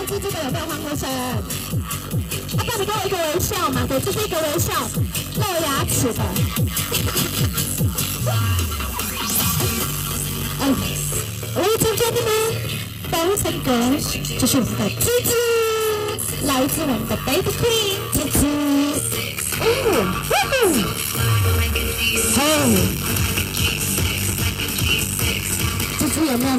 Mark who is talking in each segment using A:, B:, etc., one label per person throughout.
A: 欢芝芝的有没有欢呼声？阿爸，你给我一个微笑嘛，给芝芝一个微笑，露牙齿的。哎，Ladies and gentlemen, boys and girls，这是我们的芝芝，来自我们的 Baby Queen 芝芝。哦，嘿，芝芝有没有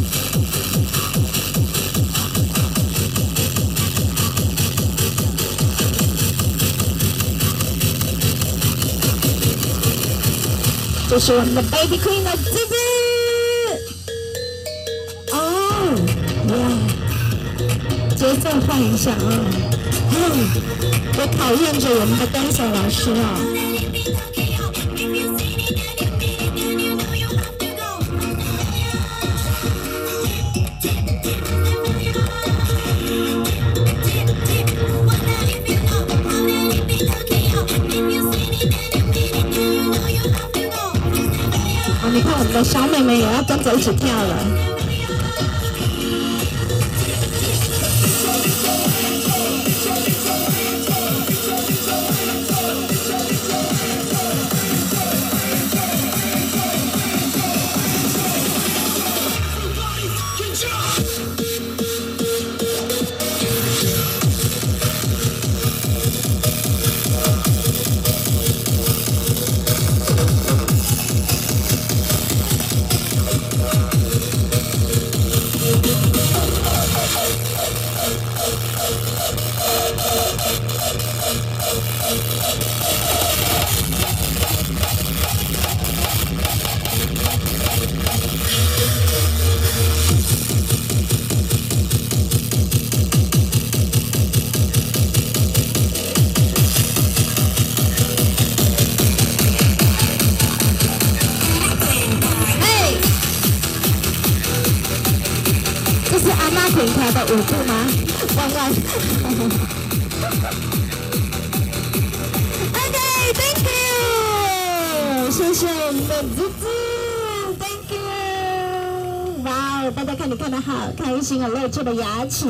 A: 这是我们的 Baby Queen 的滋滋。哦，哇，节奏换一下啊！嗯，我讨厌着我们的编舞老师啊。你看，我们的小妹妹也要跟着一起跳了。这是阿妈平台的舞步吗？万万。谢谢我们的滋滋，Thank you，哇哦，大家看你看的好开心啊，露出了牙齿。